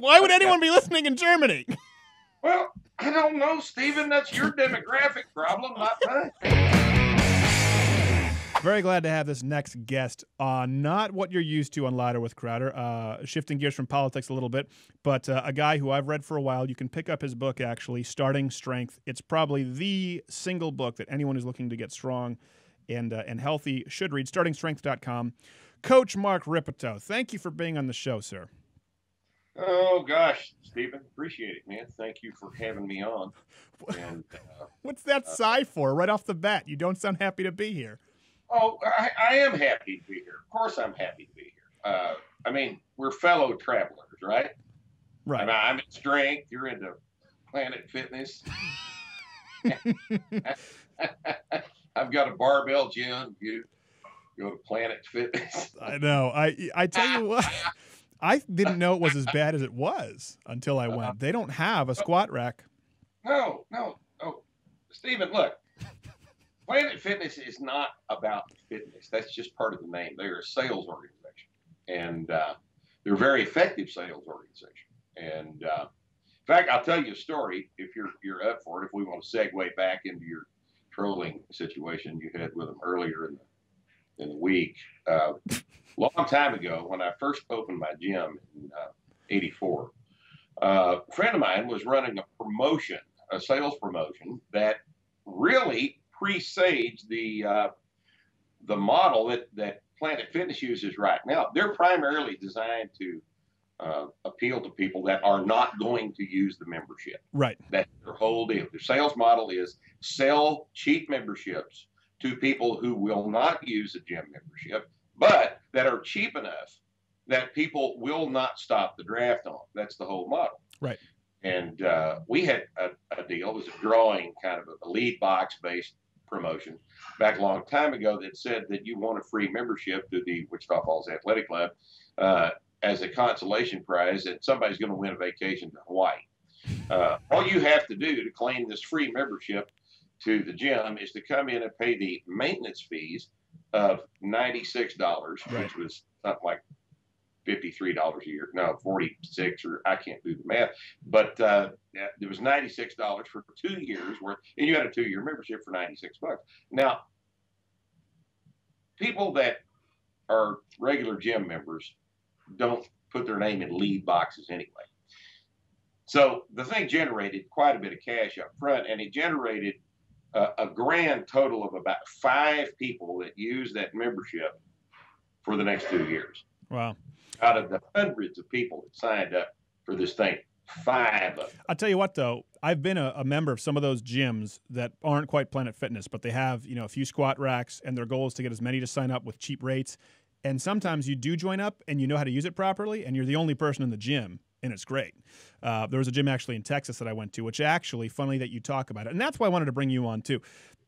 Why would anyone be listening in Germany? Well, I don't know, Steven. That's your demographic problem, not mine. Very glad to have this next guest on. Not what you're used to on Louder with Crowder, uh, shifting gears from politics a little bit, but uh, a guy who I've read for a while. You can pick up his book, actually, Starting Strength. It's probably the single book that anyone who's looking to get strong and, uh, and healthy should read. StartingStrength.com. Coach Mark Rippetoe, thank you for being on the show, sir. Oh gosh, Steven, appreciate it, man. Thank you for having me on. And uh, What's that sigh for right off the bat? You don't sound happy to be here. oh, I, I am happy to be here. Of course, I'm happy to be here. Uh, I mean, we're fellow travelers, right? Right. Mean, I'm in strength. You're into Planet Fitness. I've got a barbell gym. You go to Planet Fitness. I know. I I tell you what, I didn't know it was as bad as it was until I went. They don't have a squat rack. No, no, no. Steven, look. Planet Fitness is not about fitness. That's just part of the name. They're a sales organization, and uh, they're a very effective sales organization. And uh, in fact, I'll tell you a story if you're you're up for it. If we want to segue back into your trolling situation you had with them earlier in the in the week, uh, long time ago when I first opened my gym in '84, uh, a friend of mine was running a promotion, a sales promotion that really presaged the uh, the model that that Planet Fitness uses right now. They're primarily designed to uh, appeal to people that are not going to use the membership. Right. That's their whole deal. Their sales model is sell cheap memberships to people who will not use a gym membership, but that are cheap enough that people will not stop the draft on. That's the whole model. Right. And uh, we had a, a deal. It was a drawing kind of a lead box based promotion back a long time ago that said that you want a free membership to the Wichita Falls Athletic Club uh, as a consolation prize, and somebody's going to win a vacation to Hawaii. Uh, all you have to do to claim this free membership to the gym is to come in and pay the maintenance fees of $96, Right. which was something like $53 a year. No, 46 or I can't do the math. But uh, it was $96 for two years worth, and you had a two year membership for 96 bucks. Now, people that are regular gym members don't put their name in lead boxes anyway. So the thing generated quite a bit of cash up front, and it generated a, a grand total of about five people that use that membership for the next two years. Wow. Out of the hundreds of people that signed up for this thing, five of them. I'll tell you what, though, I've been a, a member of some of those gyms that aren't quite Planet Fitness, but they have you know a few squat racks, and their goal is to get as many to sign up with cheap rates. And sometimes you do join up, and you know how to use it properly, and you're the only person in the gym, and it's great. Uh, there was a gym actually in Texas that I went to, which actually funny that you talk about it, and that's why I wanted to bring you on too.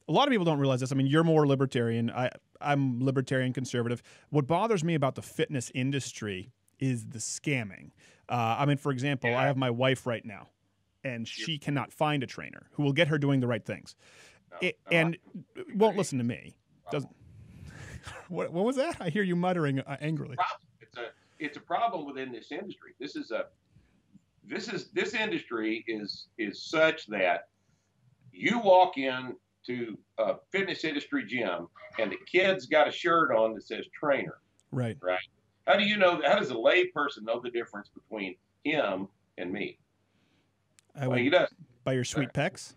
A lot of people don't realize this. I mean, you're more libertarian. I, I'm libertarian conservative. What bothers me about the fitness industry is the scamming. Uh, I mean, for example, I have my wife right now, and she cannot find a trainer who will get her doing the right things, No, It- no, and won't listen to me. Doesn't. What, what was that? I hear you muttering uh, angrily. it's a it's a problem within this industry. This is a this is this industry is is such that you walk in to a fitness industry gym and the kid's got a shirt on that says trainer. Right. Right. How do you know? How does a lay person know the difference between him and me? I Well, he does, by your sweet pecs.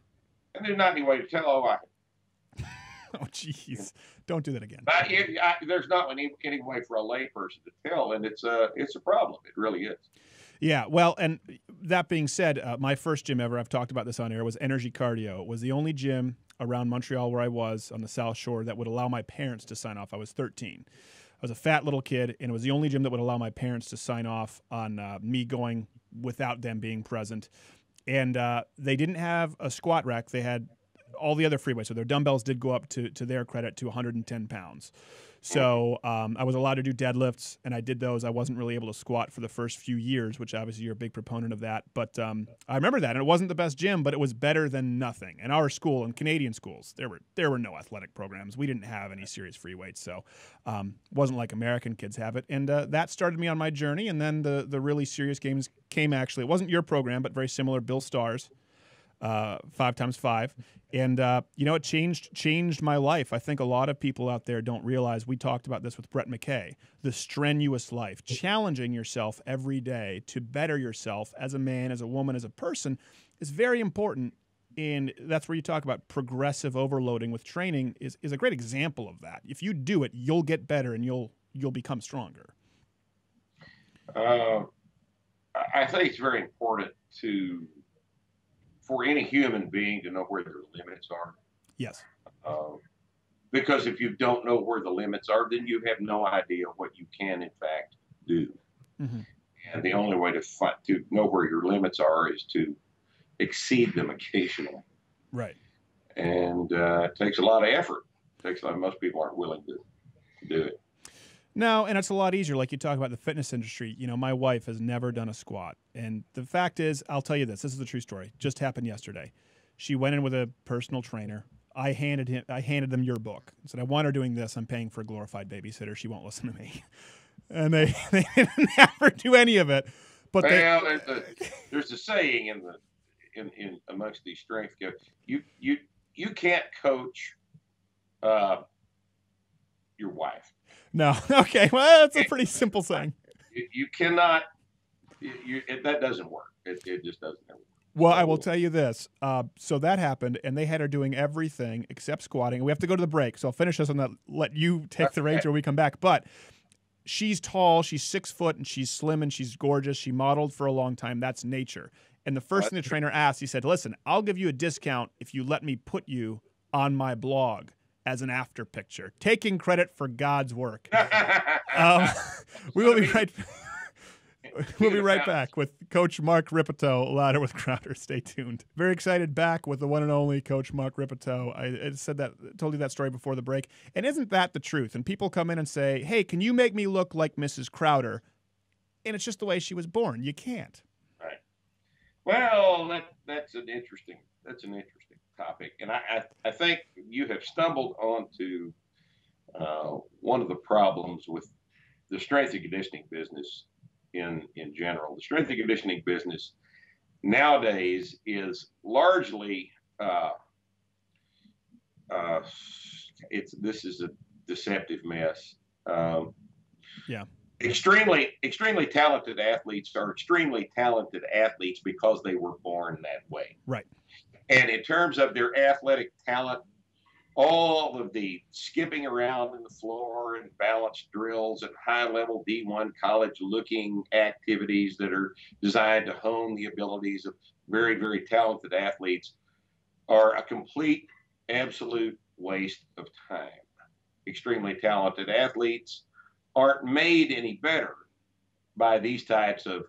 and there's not any way to tell. Oh, I, Oh, jeez. Don't do that again. I, I, there's not any, any way for a lay person to tell, and it's a it's a problem. It really is. Yeah, well, and that being said, uh, my first gym ever, I've talked about this on air, was Energy Cardio. It was the only gym around Montreal where I was on the South Shore that would allow my parents to sign off. I was 13. I was a fat little kid, and it was the only gym that would allow my parents to sign off on uh, me going without them being present. And uh, they didn't have a squat rack. They had all the other free weights. So their dumbbells did go up to, to their credit to 110 pounds. So um, I was allowed to do deadlifts, and I did those. I wasn't really able to squat for the first few years, which obviously you're a big proponent of that. But um, I remember that, and it wasn't the best gym, but it was better than nothing. In our school, in Canadian schools, there were there were no athletic programs. We didn't have any serious free weights, so um, wasn't like American kids have it. And uh, that started me on my journey. And then the the really serious games came. Actually, it wasn't your program, but very similar. Bill Starr's uh, five times five, and uh, you know it changed changed my life. I think a lot of people out there don't realize. We talked about this with Brett McKay. The strenuous life, challenging yourself every day to better yourself as a man, as a woman, as a person, is very important. And that's where you talk about progressive overloading with training is, is a great example of that. If you do it, you'll get better and you'll you'll become stronger. Uh, I think it's very important to for any human being to know where their limits are. Yes. Uh, because if you don't know where the limits are, then you have no idea what you can, in fact, do. Mm-hmm. And the only way to find, to know where your limits are is to exceed them occasionally. Right. And uh, it takes a lot of effort. It takes a lot, most people aren't willing to, to do it. No, and it's a lot easier. Like you talk about the fitness industry. You know, my wife has never done a squat. And the fact is, I'll tell you this this is a true story. Just happened yesterday. She went in with a personal trainer. I handed him I handed them your book. I said, I want her doing this. I'm paying for a glorified babysitter. She won't listen to me. And they, they never do any of it. But well, they, there's, a, there's a saying in the in, in amongst these strength coaches, you you you can't coach uh, your wife. No. Okay. Well, that's a pretty simple thing. You, you cannot. You, you, it, that doesn't work. It, it just doesn't work. Well, I will tell you this. Uh, so that happened, and they had her doing everything except squatting. We have to go to the break, so I'll finish this and that. Let you take the reins when we come back. But she's tall, she's six foot, and she's slim and she's gorgeous. She modeled for a long time. That's nature. And the first thing the trainer asked, he said, "Listen, I'll give you a discount if you let me put you on my blog." As an after picture, taking credit for God's work. um, we will be right. we'll be right back with Coach Mark Rippetoe, Louder with Crowder. Stay tuned. Very excited back with the one and only Coach Mark Rippetoe. I, I said that, told you that story before the break. And isn't that the truth? And people come in and say, "Hey, can you make me look like Mrs. Crowder?" And it's just the way she was born. You can't. Right. Well, that that's an interesting. That's an interesting topic, and I, I, I think you have stumbled onto uh, one of the problems with the strength and conditioning business in in general. The strength and conditioning business nowadays is largely uh, uh, it's this is a deceptive mess. Um, yeah. Extremely, extremely talented athletes are extremely talented athletes because they were born that way. Right. And in terms of their athletic talent, all of the skipping around in the floor and balance drills and high level D1 college looking activities that are designed to hone the abilities of very, very talented athletes are a complete, absolute waste of time. Extremely talented athletes aren't made any better by these types of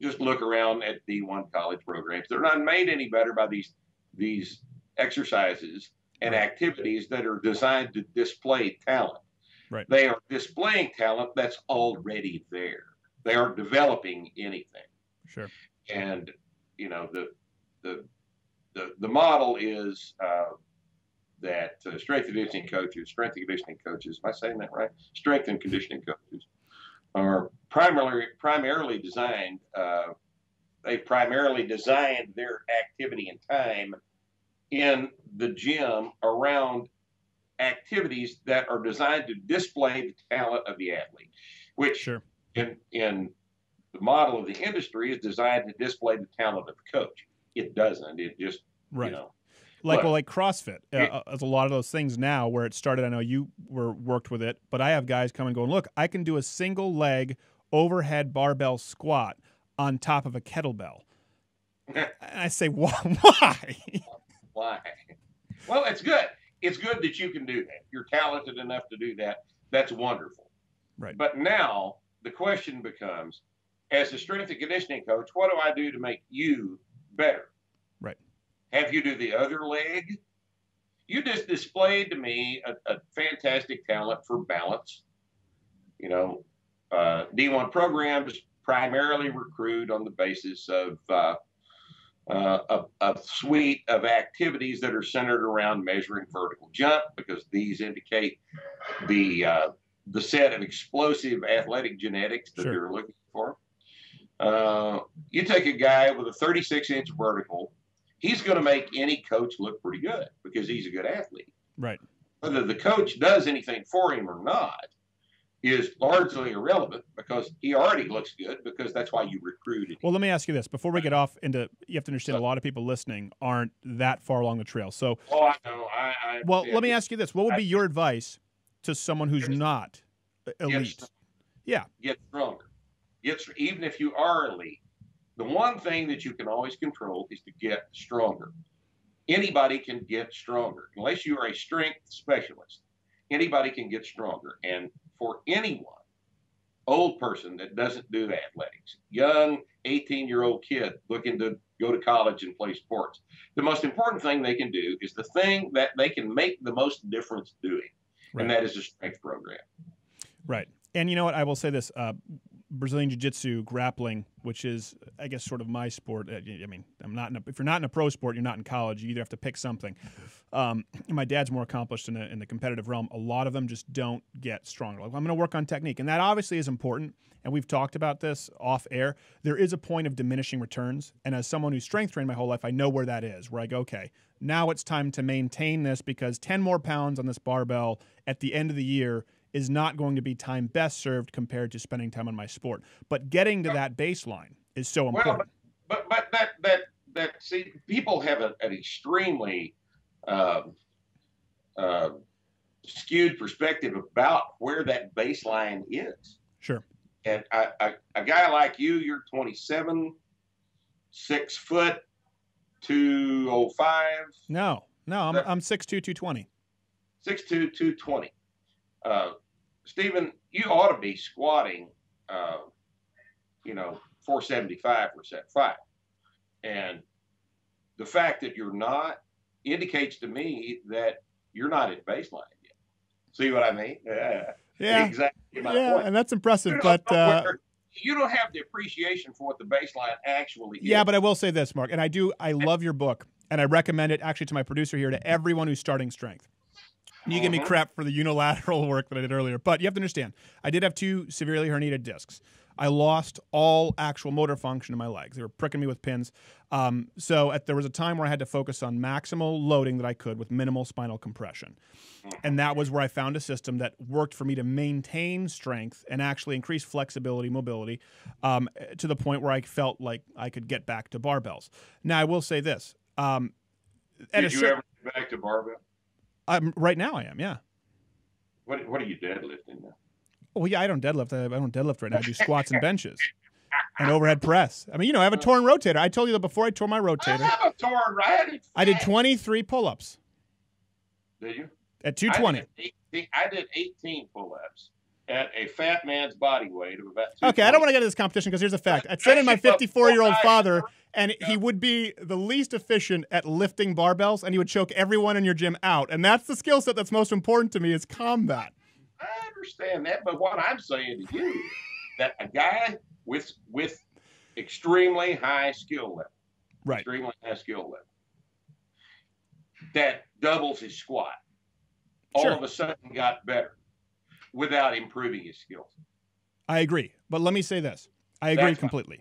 just look around at D1 college programs. They're not made any better by these these exercises and activities that are designed to display talent. Right. They are displaying talent that's already there. They aren't developing anything. Sure. And you know the the the, the model is uh, that uh, strength and conditioning coaches, strength and conditioning coaches, am I saying that right? Strength and conditioning coaches are primarily primarily designed. Uh, they primarily designed their activity and time in the gym around activities that are designed to display the talent of the athlete, which sure. in in the model of the industry is designed to display the talent of the coach. It doesn't. It just right. you know like Look, well, like CrossFit. Uh, there's a lot of those things now where it started. I know you were worked with it, but I have guys coming going. Look, I can do a single leg overhead barbell squat on top of a kettlebell. and I say, why? Why? Well, it's good. It's good that you can do that. You're talented enough to do that. That's wonderful. Right. But now the question becomes, as a strength and conditioning coach, what do I do to make you better? Have you do the other leg. you just displayed to me a, a fantastic talent for balance. You know, uh, D1 programs primarily recruit on the basis of uh, uh, a, a, suite of activities that are centered around measuring vertical jump because these indicate the uh, the set of explosive athletic genetics that sure. they're looking for. Uh, you take a guy with a 36 inch vertical, he's going to make any coach look pretty good because he's a good athlete. Right. Whether the coach does anything for him or not is largely irrelevant because he already looks good because that's why you recruited. Him. Well, let me ask you this before we get off into you have to understand a lot of people listening aren't that far along the trail. So, oh, I know. I, I well, yeah, let me ask you this: What would be your advice to someone who's not elite? Get, yeah, get stronger. Get even if you are elite. The one thing that you can always control is to get stronger. Anybody can get stronger unless you are a strength specialist. Anybody can get stronger, and for anyone, old person that doesn't do athletics, young 18 year old kid looking to go to college and play sports. The most important thing they can do is the thing that they can make the most difference doing, right. and that is a strength program. Right. And you know what? I will say this: uh, Brazilian Jiu-Jitsu, grappling, which is, I guess, sort of my sport. Uh, I mean, I'm not. A, if you're not in a pro sport, you're not in college. You either have to pick something. Um, my dad's more accomplished in, a, in the competitive realm. A lot of them just don't get stronger. Like, I'm going to work on technique, and that obviously is important. And we've talked about this off air. There is a point of diminishing returns, and as someone who's strength trained my whole life, I know where that is. Where I go, okay, now it's time to maintain this because 10 more pounds on this barbell at the end of the year is not going to be time best served compared to spending time on my sport. But getting to that baseline is so important. Well, but, but, but that that that see people have a, an extremely uh, uh, skewed perspective about where that baseline is. Sure. And I, I, a guy like you, you're 27, six foot, 205. No, no, I'm, I'm 6'2, 220. 6'2, 220 uh, Steven, you ought to be squatting, uh, you know, 475 for set five. And the fact that you're not indicates to me that you're not at baseline yet. See what I mean? Yeah. Yeah. Exactly. yeah, point. and that's impressive, but. Uh, you don't have the appreciation for what the baseline actually is. Yeah, but I will say this, Mark, and I do. I love your book, and I recommend it actually to my producer here to everyone who's starting strength. You give me uh-huh. crap for the unilateral work that I did earlier, but you have to understand, I did have two severely herniated discs. I lost all actual motor function in my legs. They were pricking me with pins. Um, so at, there was a time where I had to focus on maximal loading that I could with minimal spinal compression. And that was where I found a system that worked for me to maintain strength and actually increase flexibility, mobility, um, to the point where I felt like I could get back to barbells. Now, I will say this. Um, Did you ever get back to barbell? I'm right now. I am. Yeah. What What are you deadlifting now? Well, yeah, I don't deadlift. I, I don't deadlift right now. I do squats and benches and overhead press. I mean, you know, I have a torn rotator. I told you that before I tore my rotator. I have a torn right. I did 23 pull-ups. Did you? At 220. I did 18, I did 18 pull-ups at a fat man's body weight of about. Okay, I don't want to get into this competition because here's a fact. I said in my 54 year old father, and he would be the least efficient at lifting barbells, and he would choke everyone in your gym out. And that's the skill set that's most important to me is combat. I understand that, but what I'm saying to you that a guy with with extremely high skill level, right, extremely high skill level, that doubles his squat, all sure. of a sudden got better without improving his skills. I agree, but let me say this: I agree That's completely.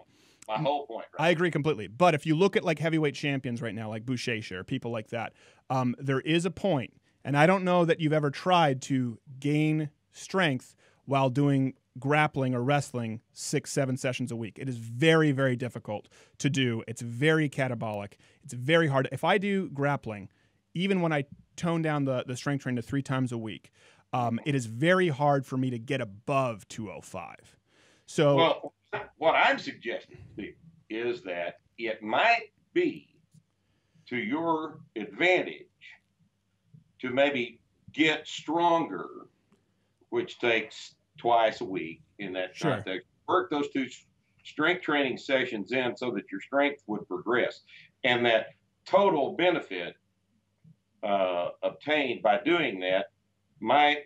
My, my whole point. Right? I agree completely. But if you look at like heavyweight champions right now, like Buchecha, people like that, um, there is a point, and I don't know that you've ever tried to gain strength while doing grappling or wrestling six, seven sessions a week. It is very, very difficult to do. It's very catabolic. It's very hard. If I do grappling, even when I tone down the, the strength training to three times a week, um, it is very hard for me to get above 205. So, well, what I'm suggesting is that it might be to your advantage to maybe get stronger, which takes twice a week in that sure. context. Work those two strength training sessions in so that your strength would progress and that total benefit uh, obtained by doing that might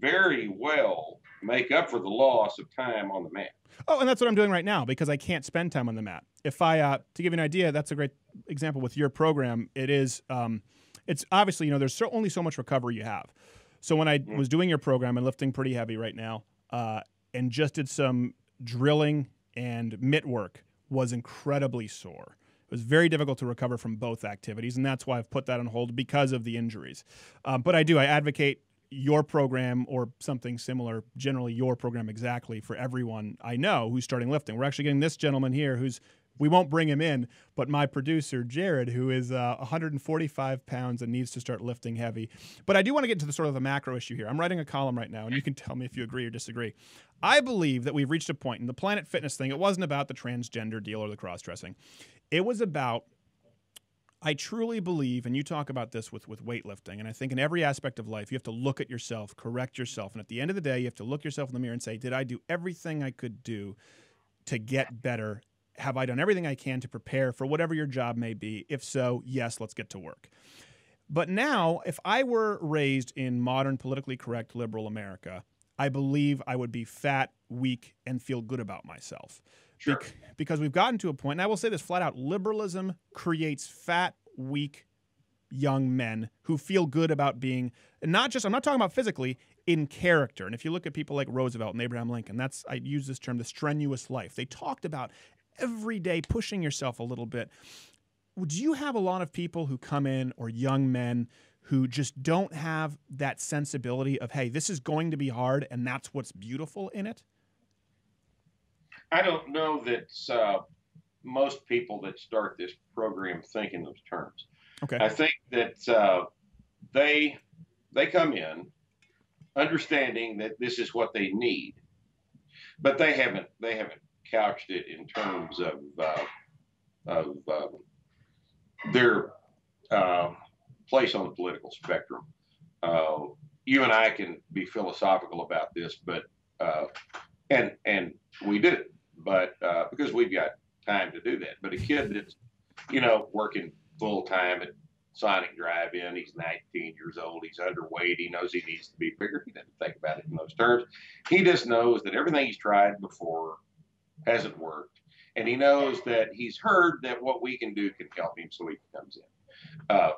very well make up for the loss of time on the mat. Oh, and that's what I'm doing right now because I can't spend time on the mat. If I, uh, to give you an idea, that's a great example with your program. It is, um, it's obviously, you know, there's so, only so much recovery you have. So when I Mhm. was doing your program and lifting pretty heavy right now, uh, and just did some drilling and mitt work, was incredibly sore. It was very difficult to recover from both activities, and that's why I've put that on hold because of the injuries. Um, but I do, I advocate your program or something similar, generally your program exactly for everyone I know who's starting lifting. We're actually getting this gentleman here who's we won't bring him in, but my producer Jared, who is uh, 145 pounds and needs to start lifting heavy. But I do want to get into the sort of the macro issue here. I'm writing a column right now, and you can tell me if you agree or disagree. I believe that we've reached a point in the Planet Fitness thing. It wasn't about the transgender deal or the cross dressing. It was about I truly believe, and you talk about this with, with weightlifting, and I think in every aspect of life, you have to look at yourself, correct yourself. And at the end of the day, you have to look yourself in the mirror and say, Did I do everything I could do to get better? Have I done everything I can to prepare for whatever your job may be? If so, yes, let's get to work. But now, if I were raised in modern, politically correct, liberal America, I believe I would be fat, weak, and feel good about myself. Sure. Bec- because we've gotten to a point, and I will say this flat out liberalism creates fat, weak, young men who feel good about being, not just, I'm not talking about physically, in character. And if you look at people like Roosevelt and Abraham Lincoln, that's, I use this term, the strenuous life. They talked about every day pushing yourself a little bit. Do you have a lot of people who come in or young men who just don't have that sensibility of, hey, this is going to be hard and that's what's beautiful in it? I don't know that uh, most people that start this program think in those terms. Okay. I think that uh, they they come in understanding that this is what they need, but they haven't they haven't couched it in terms of uh, of um, their uh, place on the political spectrum. Uh, you and I can be philosophical about this, but uh, and and we do, but uh, because we've got time to do that. But a kid that's you know working full time at Sonic Drive-In, he's 19 years old, he's underweight, he knows he needs to be bigger. He doesn't think about it in those terms. He just knows that everything he's tried before hasn't worked, and he knows that he's heard that what we can do can help him, so he comes in. Uh,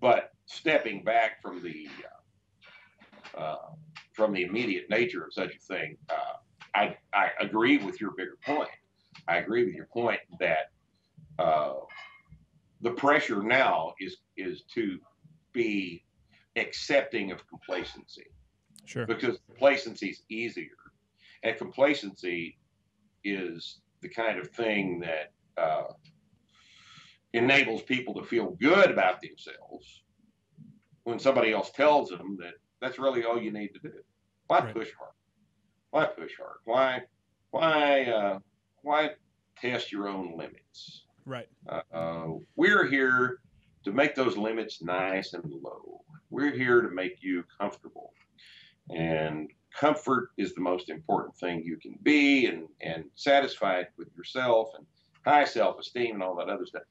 but stepping back from the uh, uh, from the immediate nature of such a thing, uh, I, I agree with your bigger point. I agree with your point that uh, the pressure now is is to be accepting of complacency Sure. because complacency is easier, and complacency is the kind of thing that uh, enables people to feel good about themselves when somebody else tells them that that's really all you need to do. Why Right. push hard? Why push hard? Why why uh, why test your own limits? Right. Uh, we're here to make those limits nice and low. We're here to make you comfortable. And comfort is the most important thing you can be and, and satisfied with yourself and high self esteem and all that other stuff.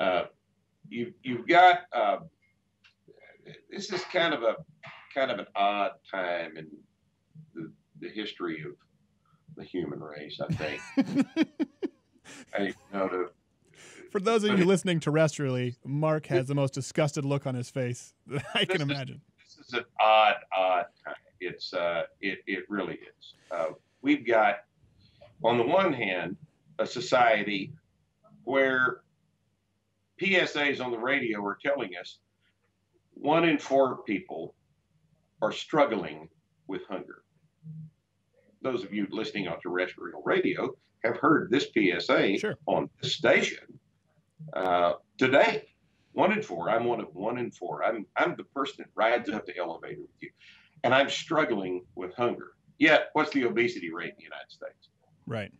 Uh, you, you've got uh, this is kind of a kind of an odd time in the, history of the human race, I think. I, you know, to, For those of you listening terrestrially, Mark has the most disgusted look on his face that I can is- imagine. this is an odd, odd time. It's uh, it it really is. Uh, we've got, on the one hand, a society where PSAs on the radio are telling us one in four people are struggling with hunger. Those of you listening on terrestrial radio have heard this PSA Sure. on this station uh, today. One in four. I'm one of one in four. I'm I'm the person that rides up the elevator with you, and I'm struggling with hunger. Yet, what's the obesity rate in the United States? Right.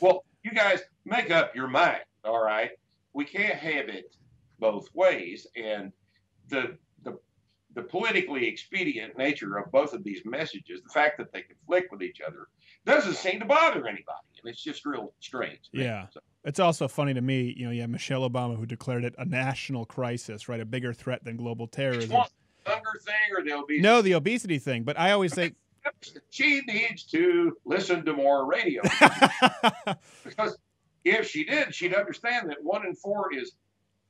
Well, you guys make up your mind. All right, we can't have it both ways, and the the politically expedient nature of both of these messages, the fact that they conflict with each other, doesn't seem to bother anybody, and it's just real strange. Yeah. So, It's also funny to me, you know, you have Michelle Obama who declared it a national crisis, right? A bigger threat than global terrorism. Hunger thing or the obesity? No, the obesity thing. But I always say she needs to listen to more radio because if she did, she'd understand that one in four is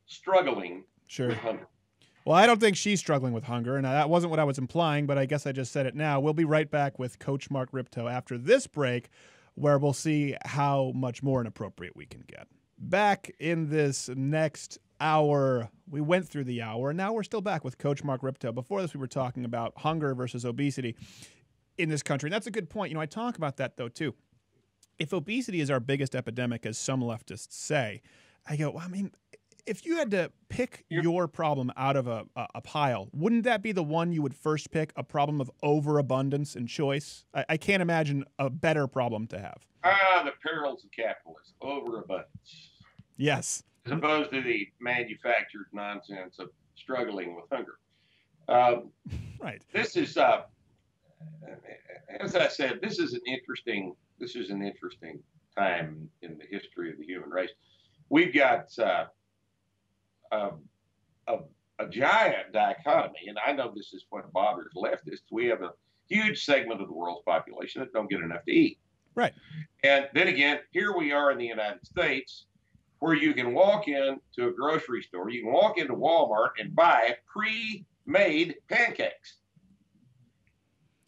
struggling sure. with hunger. Well, I don't think she's struggling with hunger, and that wasn't what I was implying, but I guess I just said it now. We'll be right back with Coach Mark Rippetoe after this break, where we'll see how much more inappropriate we can get. Back in this next hour, we went through the hour, and now we're still back with Coach Mark Rippetoe. Before this, we were talking about hunger versus obesity in this country, and that's a good point. You know, I talk about that though too. If obesity is our biggest epidemic, as some leftists say, I go, well, I mean, if you had to pick your problem out of a, a, pile, wouldn't that be the one you would first pick? A problem of overabundance and choice? I, I can't imagine a better problem to have. Ah, the perils of capitalism, overabundance. Yes. As opposed to the manufactured nonsense of struggling with hunger. Um, right. This is, uh, as I said, this is an interesting. This is an interesting time in the history of the human race. We've got. Uh, a, a, a giant dichotomy, and I know this is what bothers leftists. We have a huge segment of the world's population that don't get enough to eat. Right. And then again, here we are in the United States where you can walk into a grocery store, you can walk into Walmart and buy pre-made pancakes.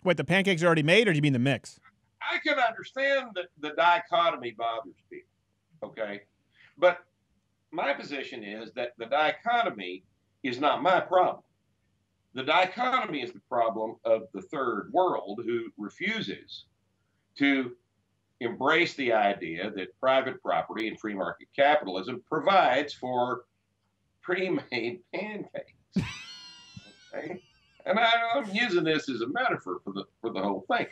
Wait, the pancakes are already made, or do you mean the mix? I can understand that the dichotomy bothers people, okay? But my position is that the dichotomy is not my problem. The dichotomy is the problem of the third world who refuses to embrace the idea that private property and free market capitalism provides for pre-made pancakes. okay? And I, am using this as a metaphor for the for the whole thing.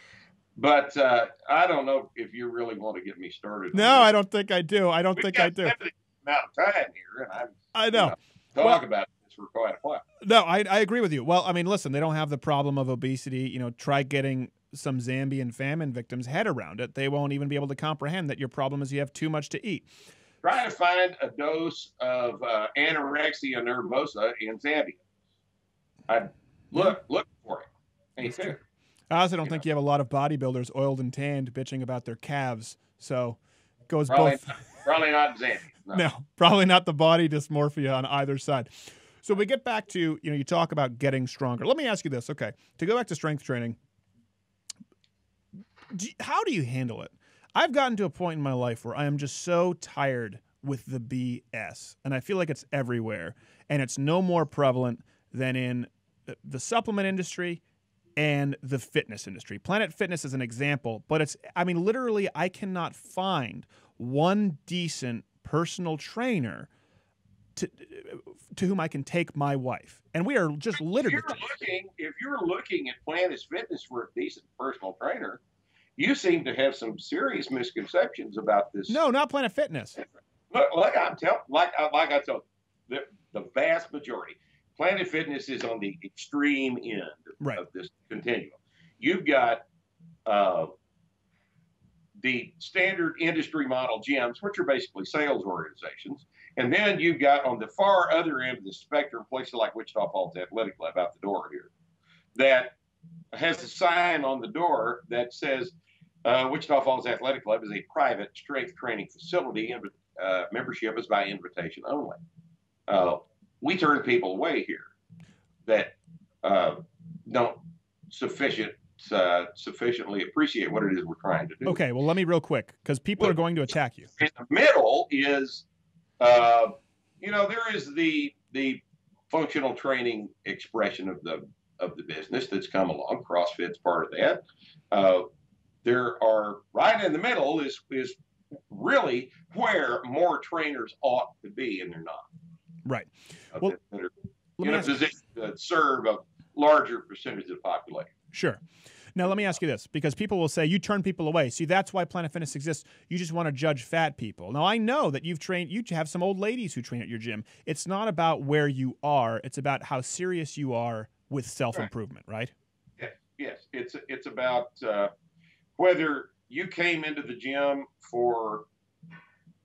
But uh, I don't know if you really want to get me started. No, I don't think I do. I don't we think I do amount of time here, and I'm I know. You know talk well, about this for quite a while. No, I I agree with you. Well, I mean, listen, they don't have the problem of obesity. You know, try getting some Zambian famine victims' head around it. They won't even be able to comprehend that your problem is you have too much to eat. Try to find a dose of uh, anorexia nervosa in Zambia. I look look for it. Hey, I also don't you think know. you have a lot of bodybuilders oiled and tanned bitching about their calves. So goes probably both. Not, probably not Zambia. No. no, probably not the body dysmorphia on either side. So we get back to, you know, you talk about getting stronger. Let me ask you this. Okay. To go back to strength training, do, how do you handle it? I've gotten to a point in my life where I am just so tired with the BS, and I feel like it's everywhere, and it's no more prevalent than in the supplement industry and the fitness industry. Planet Fitness is an example, but it's, I mean, literally, I cannot find one decent personal trainer to to whom I can take my wife, and we are just littered. If you're looking, if you're looking at Planet Fitness for a decent personal trainer, you seem to have some serious misconceptions about this. No, not Planet Fitness. Look, like I'm telling, like like I told, the the vast majority, Planet Fitness is on the extreme end right. of this continuum. You've got uh, the standard industry model gyms, which are basically sales organizations. And then you've got on the far other end of the spectrum, places like Wichita Falls Athletic Club out the door here, that has a sign on the door that says uh, Wichita Falls Athletic Club is a private strength training facility, and uh, membership is by invitation only. Uh, we turn people away here that uh, don't sufficient uh, sufficiently appreciate what it is we're trying to do. Okay, well, let me real quick because people well, are going to attack you. In the middle is, uh, you know, there is the the functional training expression of the of the business that's come along. CrossFit's part of that. Uh, there are right in the middle is is really where more trainers ought to be, and they're not. Right. Well, in a position to serve a larger percentage of the population. Sure. Now, let me ask you this because people will say you turn people away. See, that's why Planet Fitness exists. You just want to judge fat people. Now, I know that you've trained, you have some old ladies who train at your gym. It's not about where you are, it's about how serious you are with self improvement, right. right? Yes. It's, it's about uh, whether you came into the gym for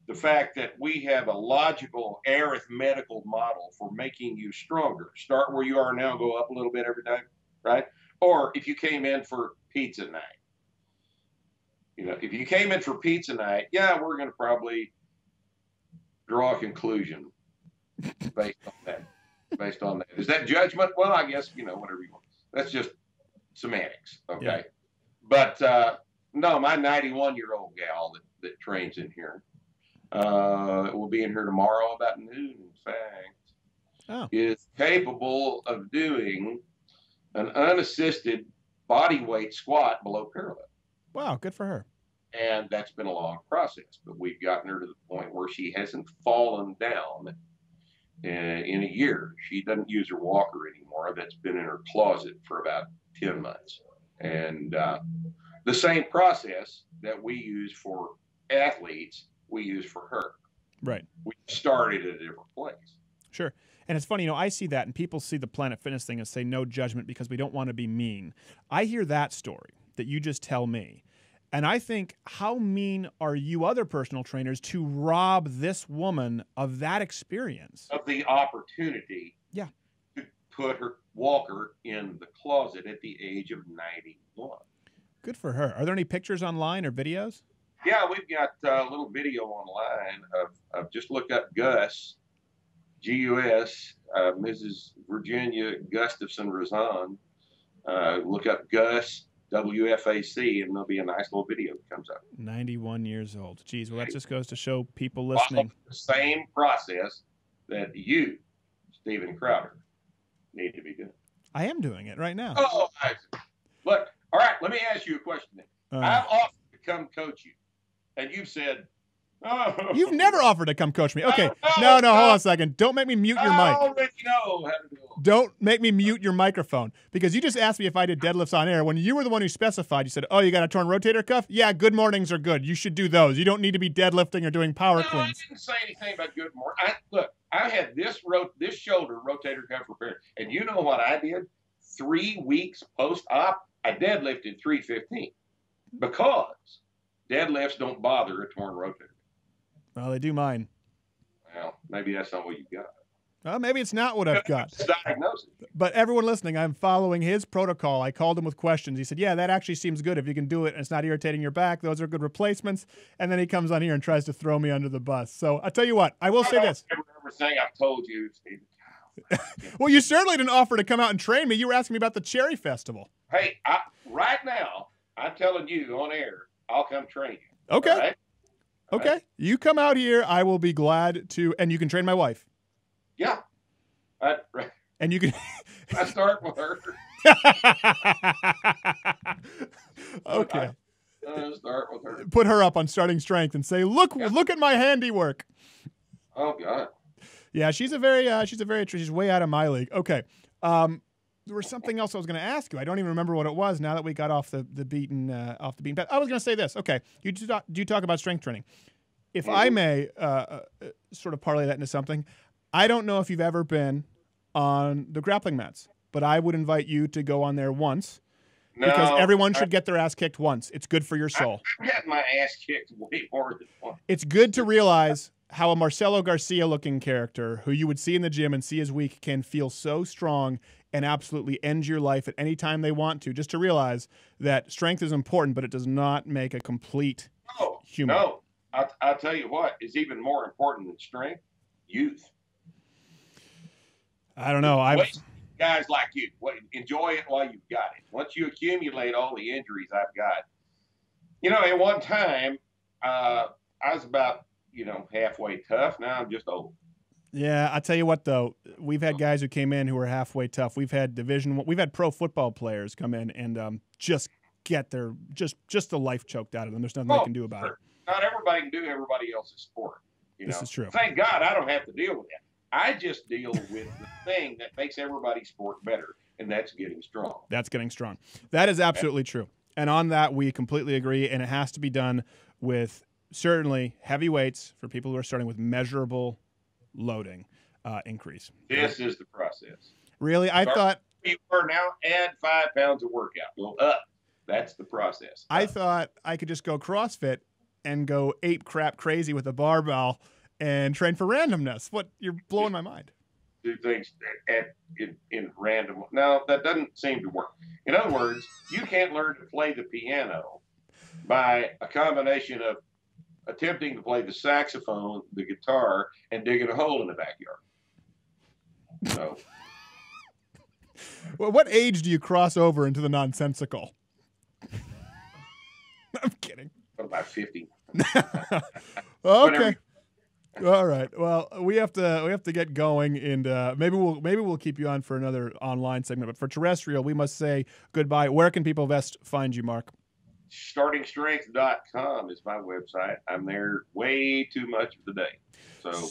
the fact that we have a logical arithmetical model for making you stronger. Start where you are now, go up a little bit every day, right? Or if you came in for pizza night, you know, if you came in for pizza night, yeah, we're going to probably draw a conclusion based on that. Based on that, is that judgment? Well, I guess you know whatever you want. That's just semantics, okay? Yeah. But uh, no, my 91 year old gal that, that trains in here uh, will be in here tomorrow about noon. In fact, Oh. is capable of doing an unassisted body weight squat below parallel. Wow, good for her. And that's been a long process, but we've gotten her to the point where she hasn't fallen down uh, in a year. She doesn't use her walker anymore. That's been in her closet for about 10 months. And uh, the same process that we use for athletes, we use for her. Right. We started at a different place. Sure. And it's funny, you know, I see that and people see the Planet Fitness thing and say no judgment because we don't want to be mean. I hear that story that you just tell me. And I think, how mean are you, other personal trainers, to rob this woman of that experience? Of the opportunity Yeah. to put her walker in the closet at the age of 91. Good for her. Are there any pictures online or videos? Yeah, we've got a little video online of, of just look up Gus, G U S, uh, Mrs. Virginia Gustafson Razan. Uh, look up Gus, WFAC, and there'll be a nice little video that comes up. 91 years old. Geez, well, that just goes to show people listening. Follow the same process that you, Steven Crowder, need to be doing. I am doing it right now. Oh, I, look, all right, let me ask you a question then. Uh, I've offered to come coach you, and you've said, oh, you've never offered to come coach me. Okay. No, No, hold on a second. Don't make me mute your mic. I already know how to do it. Don't make me mute your microphone because you just asked me if I did deadlifts on air. When you were the one who specified, you said, "Oh, you got a torn rotator cuff? Yeah, good mornings are good. You should do those. You don't need to be deadlifting or doing power No, I didn't say anything about good morning. I, look, I had this rot- this shoulder rotator cuff repair, and you know what I did? Three weeks post op, I deadlifted 315 because deadlifts don't bother a torn rotator. Well, they do mine. Well, maybe that's not what you got. Well, maybe it's not what I've got. Diagnosis. But everyone listening, I'm following his protocol. I called him with questions. He said, "Yeah, that actually seems good if you can do it and it's not irritating your back. Those are good replacements." And then he comes on here and tries to throw me under the bus. So I tell you what, I will say this. Everything I've told you, Steve. Well, you certainly didn't offer to come out and train me. You were asking me about the Cherry Festival. Hey, I, right now, I'm telling you on air, I'll come train you. Okay. right? Okay. right? You come out here, I will be glad to and you can train my wife. Yeah. I, And you can I start with her. Okay. I start with her. Put her up on starting strength and say, "Look, look at my handiwork." Oh God. Yeah, she's a very uh, she's a very she's way out of my league. Okay. Um there was something else I was going to ask you. I don't even remember what it was now that we got off the the beaten uh, off the beaten path. I was going to say this. Okay, you do talk, do talk about strength training. If I may uh, uh, sort of parlay that into something, I don't know if you've ever been on the grappling mats, but I would invite you to go on there once No, because everyone should get their ass kicked once. It's good for your soul. I've gotten my ass kicked way more than once. It's good to realize how a Marcelo Garcia looking character who you would see in the gym and see as weak can feel so strong and absolutely end your life at any time they want to. Just to realize that strength is important, but it does not make a complete No, human. no. I, I'll tell you what is even more important than strength: youth. I don't know. I've guys like you. Enjoy it while you've got it. Once you accumulate all the injuries I've got, you know, at one time uh, I was about you know halfway tough. Now I'm just old. Yeah. I tell you what though, we've had guys who came in who were halfway tough. We've had division. We've had pro football players come in and um, just get their just just the life choked out of them. There's nothing they Oh, can do about it. Not everybody can do everybody else's sport. You This know? is true. Thank God I don't have to deal with that. I just deal with the thing that makes everybody's sport better, and that's getting strong. That's getting strong. That is absolutely true. And on that, we completely agree. And it has to be done with certainly heavy weights for people who are starting with measurable loading uh, increase. This is the process. Really, I Start- thought You are now add five pounds of workout. Go up. That's the process. I thought I could just go CrossFit and go ape crap crazy with a barbell and train for randomness. What you're blowing my mind. Do things at, in, in random. Now that doesn't seem to work. In other words, you can't learn to play the piano by a combination of attempting to play the saxophone, the guitar, and digging a hole in the backyard. So, Well, what age do you cross over into the nonsensical? I'm kidding. what about 50? okay. All right. Well, we have to we have to get going, and uh, maybe we'll maybe we'll keep you on for another online segment. But for terrestrial, we must say goodbye. Where can people best find you, Mark? startingstrength.com is my website. I'm there way too much of the day. So feel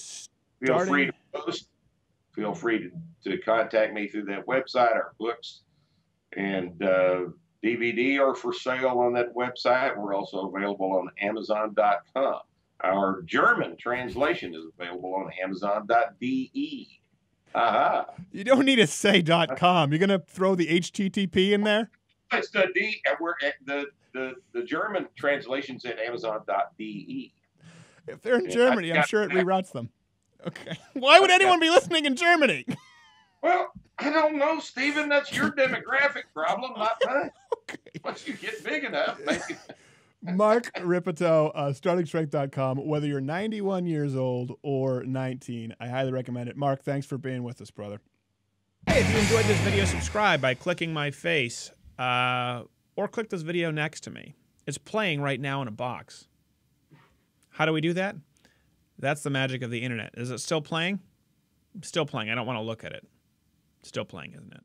Starting- free to post. Feel free to, to contact me through that website. Our books and uh, DVD are for sale on that website. We're also available on Amazon.com. Our German translation is available on Amazon.de. Aha. You don't need to say .com. You're gonna throw the HTTP in there. It's the D. uh, We're at the, the the German translation's at Amazon.de. If they're in Yeah, Germany, I I'm sure it that. reroutes them. Okay. Why would anyone be listening in Germany? Well, I don't know, Steven. That's your demographic problem, not mine. okay. Once you get big enough, maybe. Mark Rippetoe, uh, startingstrength.com. Whether you're 91 years old or 19, I highly recommend it. Mark, thanks for being with us, brother. Hey, if you enjoyed this video, subscribe by clicking my face uh, or click this video next to me. It's playing right now in a box. How do we do that? That's the magic of the internet. Is it still playing? Still playing. I don't want to look at it. Still playing, isn't it?